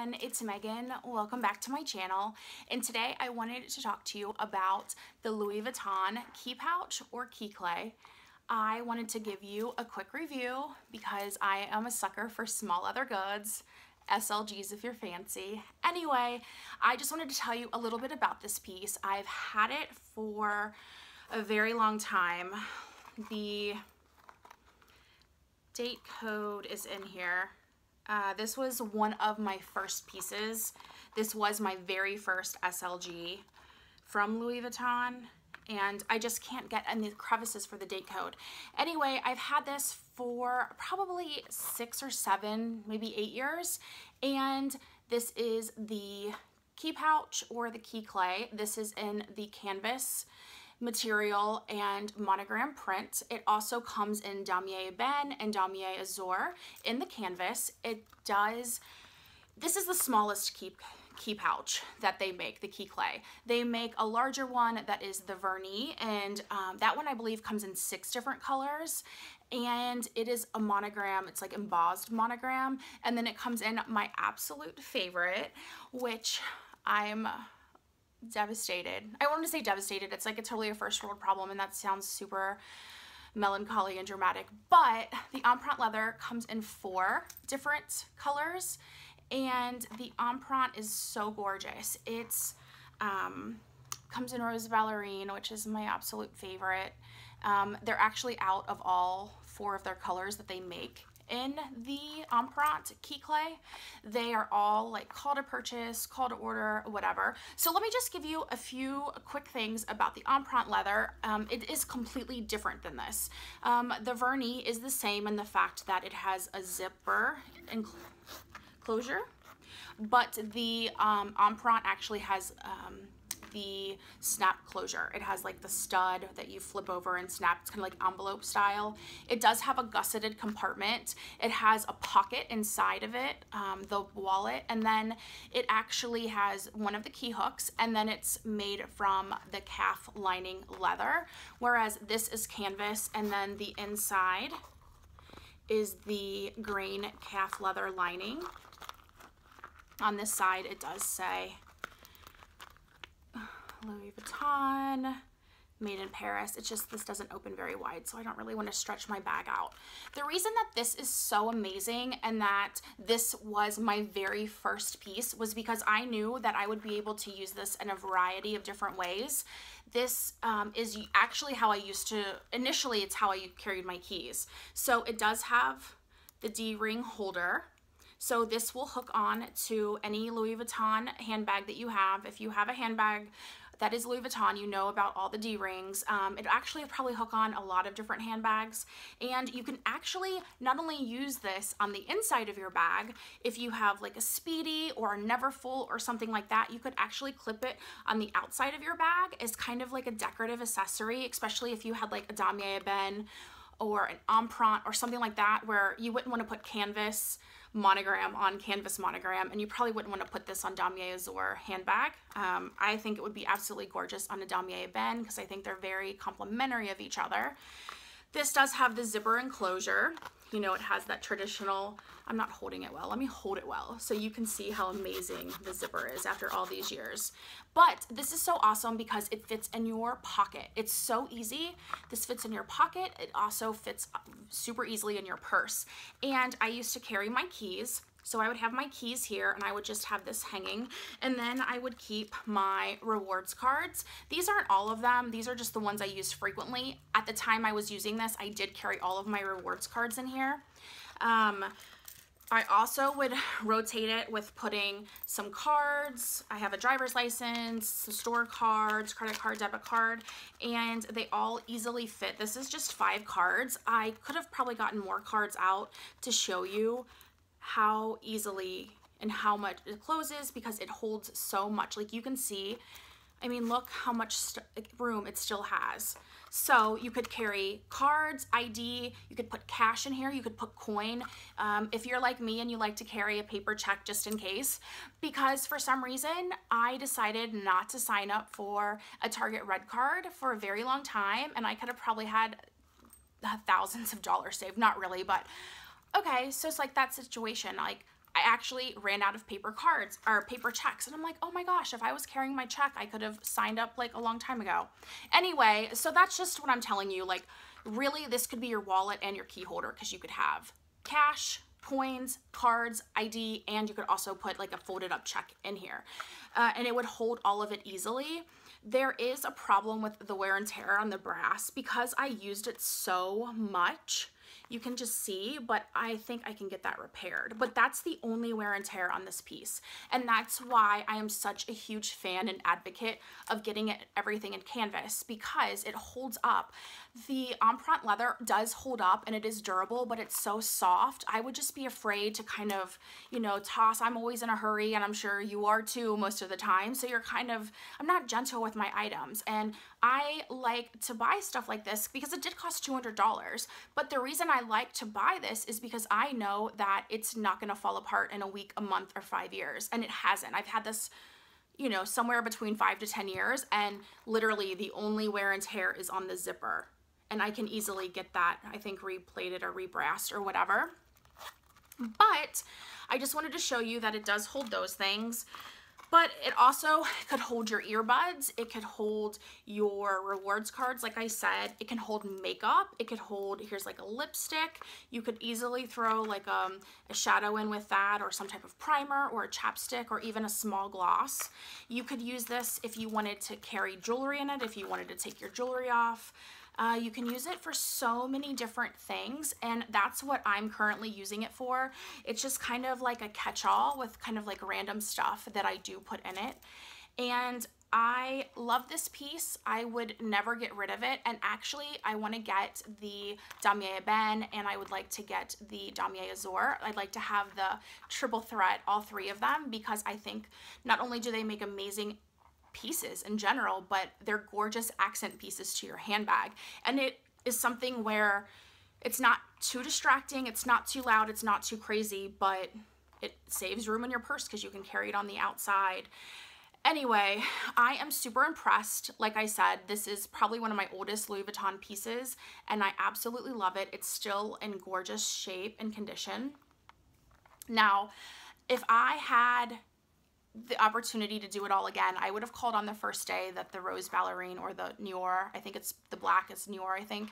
everyone, it's Megan. Welcome back to my channel. And today I wanted to talk to you about the Louis Vuitton key pouch or key Cles. I wanted to give you a quick review because I am a sucker for small leather goods, SLGs if you're fancy. Anyway, I just wanted to tell you a little bit about this piece. I've had it for a very long time. The date code is in here. Uh, this was one of my first pieces. This was my very first SLG from Louis Vuitton and I just can't get any crevices for the date code. Anyway, I've had this for probably six or seven, maybe eight years and this is the key pouch or the key Cles. This is in the canvas material and monogram print. It also comes in Damier Ebene and Damier Azur in the canvas. It does, this is the smallest key, key pouch that they make, the key Cles. They make a larger one that is the Vernis and um, that one I believe comes in six different colors and it is a monogram, it's like embossed monogram and then it comes in my absolute favorite which I'm devastated. I want to say devastated. It's like it's totally a first world problem and that sounds super melancholy and dramatic. But the Empreinte leather comes in four different colors and the Empreinte is so gorgeous. It's um, comes in Rose Ballerine, which is my absolute favorite. Um, they're actually out of all four of their colors that they make in the Empreinte Key Cles. They are all like call to purchase, call to order, whatever. So let me just give you a few quick things about the Empreinte leather. Um, it is completely different than this. Um, the Vernis is the same in the fact that it has a zipper enclosure, but the um, Empreinte actually has um, the snap closure. It has like the stud that you flip over and snap. It's kind of like envelope style. It does have a gusseted compartment. It has a pocket inside of it, um, the wallet, and then it actually has one of the key hooks and then it's made from the calf lining leather, whereas this is canvas and then the inside is the grain calf leather lining. On this side, it does say Louis Vuitton, made in Paris. It's just this doesn't open very wide, so I don't really want to stretch my bag out. The reason that this is so amazing and that this was my very first piece was because I knew that I would be able to use this in a variety of different ways. This um, is actually how I used to, initially it's how I carried my keys. So it does have the D-ring holder, so this will hook on to any Louis Vuitton handbag that you have. If you have a handbag that is Louis Vuitton. You know about all the D-rings. Um, it actually probably hook on a lot of different handbags. And you can actually not only use this on the inside of your bag, if you have like a Speedy or a Neverfull or something like that, you could actually clip it on the outside of your bag as kind of like a decorative accessory, especially if you had like a Damier Ebene or an Empreinte or something like that where you wouldn't want to put canvas monogram on canvas monogram and you probably wouldn't want to put this on Damier Azur handbag. Um, I think it would be absolutely gorgeous on a Damier Ebene because I think they're very complementary of each other. This does have the zipper enclosure. You know, it has that traditional, I'm not holding it well. Let me hold it well so you can see how amazing the zipper is after all these years. But this is so awesome because it fits in your pocket. It's so easy. This fits in your pocket. It also fits uh, super easily in your purse. And I used to carry my keys so I would have my keys here and I would just have this hanging and then I would keep my rewards cards. These aren't all of them. These are just the ones I use frequently. At the time I was using this, I did carry all of my rewards cards in here. Um, I also would rotate it with putting some cards. I have a driver's license, store cards, credit card, debit card, and they all easily fit. This is just five cards. I could have probably gotten more cards out to show you how easily and how much it closes because it holds so much. Like you can see, I mean, look how much room it still has. So you could carry cards, ID, you could put cash in here, you could put coin. Um, if you're like me and you like to carry a paper check just in case, because for some reason I decided not to sign up for a Target Red Card for a very long time and I could have probably had thousands of dollars saved. Not really, but okay, so it's like that situation. Like I actually ran out of paper cards or paper checks. And I'm like, oh my gosh, if I was carrying my check, I could have signed up like a long time ago. Anyway, so that's just what I'm telling you. Like, really, this could be your wallet and your key holder because you could have cash, coins, cards, ID, and you could also put like a folded up check in here. Uh, and it would hold all of it easily. There is a problem with the wear and tear on the brass because I used it so much you can just see, but I think I can get that repaired. But that's the only wear and tear on this piece. And that's why I am such a huge fan and advocate of getting it everything in canvas because it holds up. The Empreinte leather does hold up and it is durable, but it's so soft. I would just be afraid to kind of, you know, toss. I'm always in a hurry and I'm sure you are too most of the time. So you're kind of, I'm not gentle with my items. And I like to buy stuff like this because it did cost $200. But the reason I like to buy this is because I know that it's not going to fall apart in a week, a month, or five years. And it hasn't. I've had this you know, somewhere between five to 10 years, and literally the only wear and tear is on the zipper. And I can easily get that, I think, replated or rebrassed or whatever. But I just wanted to show you that it does hold those things. But it also could hold your earbuds. It could hold your rewards cards. Like I said, it can hold makeup. It could hold, here's like a lipstick. You could easily throw like um, a shadow in with that or some type of primer or a chapstick or even a small gloss. You could use this if you wanted to carry jewelry in it, if you wanted to take your jewelry off. Uh, you can use it for so many different things and that's what I'm currently using it for. It's just kind of like a catch-all with kind of like random stuff that I do put in it. And I love this piece. I would never get rid of it. And actually, I want to get the Damier Ebene and I would like to get the Damier Azur. I'd like to have the triple threat, all three of them, because I think not only do they make amazing pieces in general, but they're gorgeous accent pieces to your handbag. And it is something where it's not too distracting, it's not too loud, it's not too crazy, but it saves room in your purse because you can carry it on the outside. Anyway, I am super impressed. Like I said, this is probably one of my oldest Louis Vuitton pieces and I absolutely love it. It's still in gorgeous shape and condition. Now, if I had the opportunity to do it all again, I would have called on the first day that the Rose Ballerine or the Noir, I think it's the black it's Noir, I think,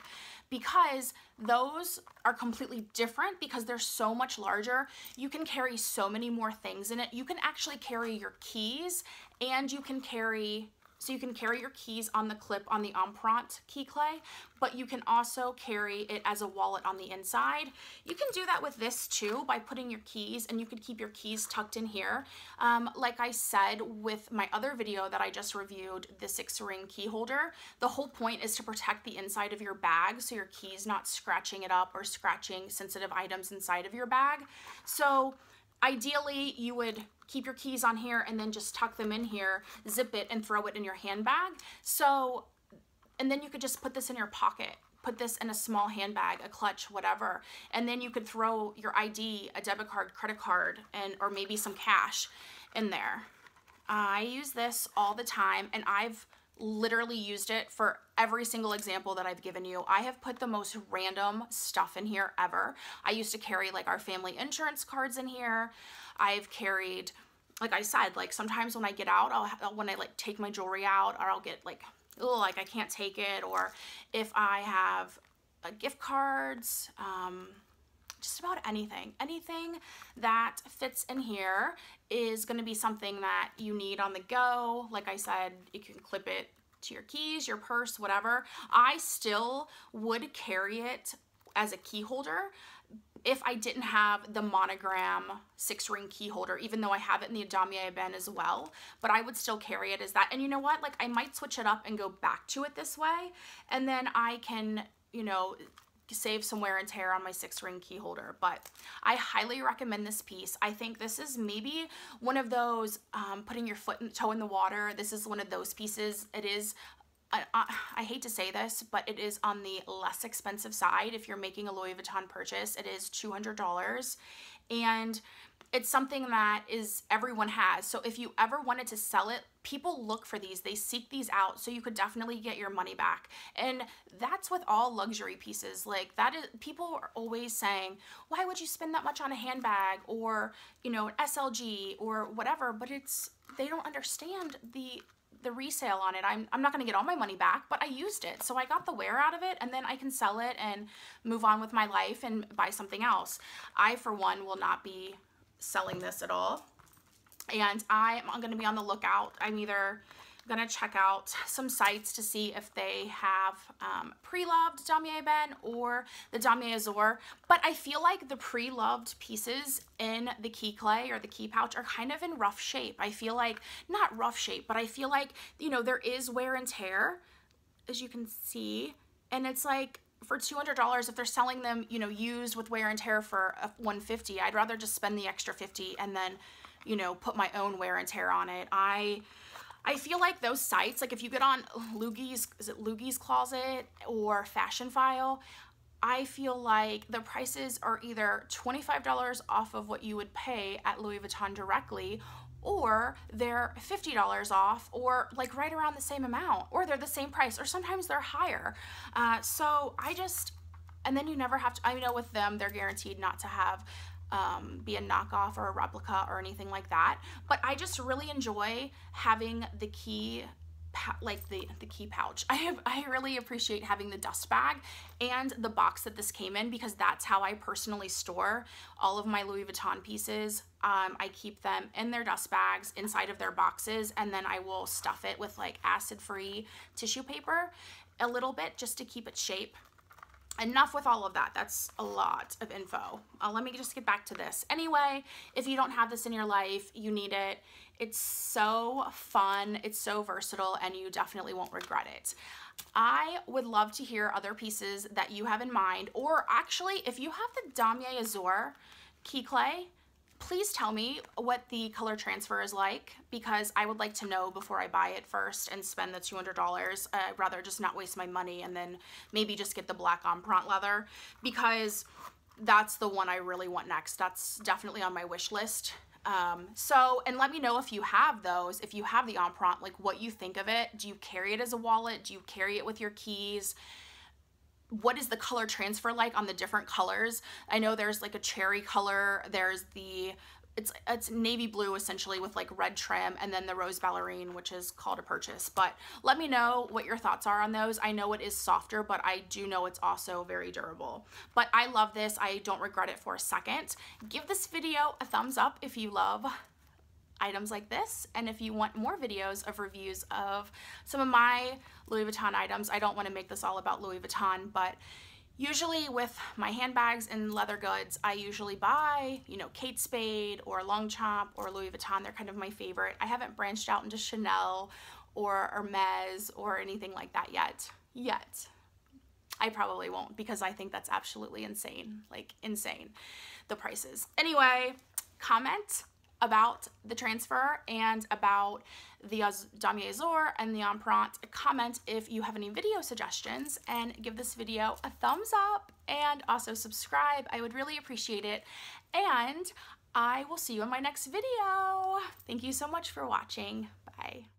because those are completely different because they're so much larger. You can carry so many more things in it. You can actually carry your keys and you can carry so you can carry your keys on the clip on the Empreinte key Cles, but you can also carry it as a wallet on the inside. You can do that with this too by putting your keys and you could keep your keys tucked in here. Um, like I said with my other video that I just reviewed, the six ring key holder, the whole point is to protect the inside of your bag so your key's not scratching it up or scratching sensitive items inside of your bag. So Ideally, you would keep your keys on here and then just tuck them in here, zip it, and throw it in your handbag. So, and then you could just put this in your pocket put this in a small handbag, a clutch, whatever. And then you could throw your ID, a debit card, credit card, and or maybe some cash in there. I use this all the time and I've literally used it for every single example that I've given you. I have put the most random stuff in here ever. I used to carry like our family insurance cards in here. I've carried, like I said, like sometimes when I get out, I'll, when I like take my jewelry out or I'll get like, oh, like I can't take it. Or if I have uh, gift cards, um, just about anything. Anything that fits in here is going to be something that you need on the go. Like I said, you can clip it to your keys, your purse, whatever. I still would carry it as a key holder if I didn't have the monogram six ring key holder, even though I have it in the Damier Ebene as well, but I would still carry it as that. And you know what? Like I might switch it up and go back to it this way. And then I can, you know, save some wear and tear on my six ring key holder but I highly recommend this piece I think this is maybe one of those um, putting your foot and toe in the water this is one of those pieces it is I, I, I, hate to say this, but it is on the less expensive side. If you're making a Louis Vuitton purchase, it is $200. And it's something that is everyone has. So if you ever wanted to sell it, people look for these. They seek these out so you could definitely get your money back. And that's with all luxury pieces. Like that is people are always saying, "Why would you spend that much on a handbag or, you know, an SLG or whatever?" But it's they don't understand the the resale on it. I'm, I'm not going to get all my money back, but I used it. So I got the wear out of it and then I can sell it and move on with my life and buy something else. I, for one, will not be selling this at all. And I'm going to be on the lookout. I'm either going to check out some sites to see if they have um, pre-loved damier Ebene or the damier azur. But I feel like the pre-loved pieces in the key Cles or the key pouch are kind of in rough shape. I feel like, not rough shape, but I feel like, you know, there is wear and tear, as you can see. And it's like, for $200 if they're selling them you know used with wear and tear for a 150 I'd rather just spend the extra 50 and then you know put my own wear and tear on it. I I feel like those sites, like if you get on Yoogi's, is it Yoogi's Closet or Fashionphile, I feel like the prices are either $25 off of what you would pay at Louis Vuitton directly or they're $50 off or like right around the same amount or they're the same price or sometimes they're higher. Uh, so I just, and then you never have to, I know with them, they're guaranteed not to have um, be a knockoff or a replica or anything like that. But I just really enjoy having the key like the the key pouch. I have I really appreciate having the dust bag and the box that this came in because that's how I personally store all of my Louis Vuitton pieces. Um, I keep them in their dust bags inside of their boxes and then I will stuff it with like acid-free tissue paper a little bit just to keep its shape enough with all of that. That's a lot of info. Uh, let me just get back to this. Anyway, if you don't have this in your life, you need it. It's so fun, it's so versatile, and you definitely won't regret it. I would love to hear other pieces that you have in mind, or actually, if you have the Damier Azur key Cles, please tell me what the color transfer is like because I would like to know before I buy it first and spend the $200. Uh, I'd rather just not waste my money and then maybe just get the black empreinte leather because that's the one I really want next. That's definitely on my wish list. Um, so, and let me know if you have those, if you have the empreinte, like what you think of it. Do you carry it as a wallet? Do you carry it with your keys? What is the color transfer like on the different colors? I know there's like a cherry color, there's the it's it's navy blue essentially with like red trim and then the rose ballerine which is called a purchase. But let me know what your thoughts are on those. I know it is softer but i do know it's also very durable. But i love this. I don't regret it for a second. Give this video a thumbs up if you love items like this. And if you want more videos of reviews of some of my Louis Vuitton items, I don't want to make this all about Louis Vuitton, but usually with my handbags and leather goods, I usually buy, you know, Kate Spade or Longchamp or Louis Vuitton. They're kind of my favorite. I haven't branched out into Chanel or Hermes or anything like that yet. Yet. I probably won't because I think that's absolutely insane. Like, insane, the prices. Anyway, comment about the transfer and about the Damier Azur and the Empreinte, comment if you have any video suggestions and give this video a thumbs up and also subscribe. I would really appreciate it. And I will see you in my next video. Thank you so much for watching. Bye.